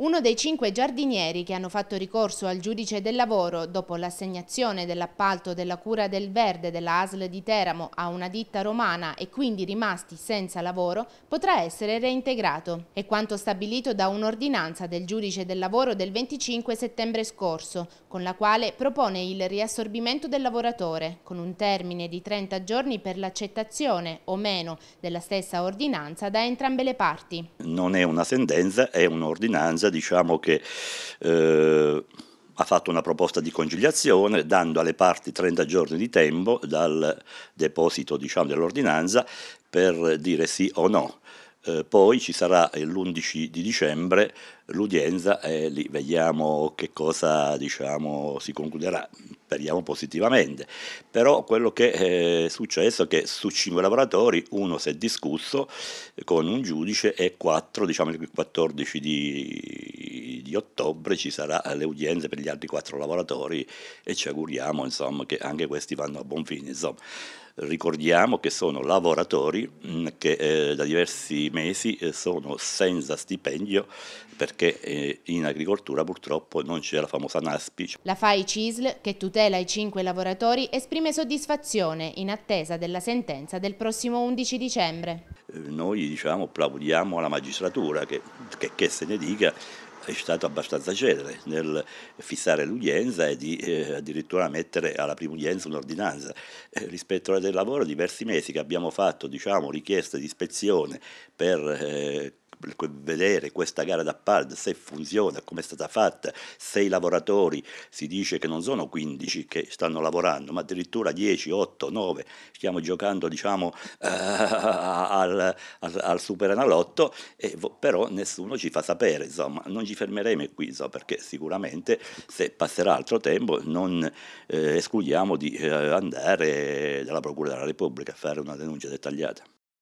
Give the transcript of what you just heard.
Uno dei cinque giardinieri che hanno fatto ricorso al giudice del lavoro dopo l'assegnazione dell'appalto della cura del verde della ASL di Teramo a una ditta romana e quindi rimasti senza lavoro potrà essere reintegrato. È quanto stabilito da un'ordinanza del giudice del lavoro del 25 settembre scorso, con la quale propone il riassorbimento del lavoratore, con un termine di 30 giorni per l'accettazione o meno della stessa ordinanza da entrambe le parti. Non è una sentenza, è un'ordinanza Conferenza diciamo che eh, ha fatto una proposta di conciliazione dando alle parti 30 giorni di tempo dal deposito diciamo, dell'ordinanza per dire sì o no. Eh, poi ci sarà l'11 di dicembre l'udienza e lì vediamo che cosa diciamo, si concluderà, speriamo positivamente. Però quello che è successo è che su cinque lavoratori uno si è discusso con un giudice e quattro, diciamo il 14 di, di ottobre ci sarà le udienze per gli altri quattro lavoratori e ci auguriamo insomma, che anche questi vanno a buon fine. Insomma. Ricordiamo che sono lavoratori mm, che eh, da diversi mesi eh, sono senza stipendio perché eh, in agricoltura purtroppo non c'è la famosa NASPI. La FAI CISL, che tutela i cinque lavoratori, esprime soddisfazione in attesa della sentenza del prossimo 11 dicembre. Eh, noi diciamo plaudiamo alla magistratura che, che, che se ne dica è stato abbastanza celere nel fissare l'udienza e di eh, addirittura mettere alla prima udienza un'ordinanza. Eh, rispetto al del lavoro, diversi mesi che abbiamo fatto diciamo, richieste di ispezione per eh, vedere questa gara d'appalto se funziona, come è stata fatta, se i lavoratori si dice che non sono 15 che stanno lavorando, ma addirittura 10, 8, 9, stiamo giocando diciamo eh, al, al, al superenalotto, e, però nessuno ci fa sapere, insomma, non ci fermeremo qui, insomma, perché sicuramente se passerà altro tempo non eh, escludiamo di eh, andare dalla Procura della Repubblica a fare una denuncia dettagliata.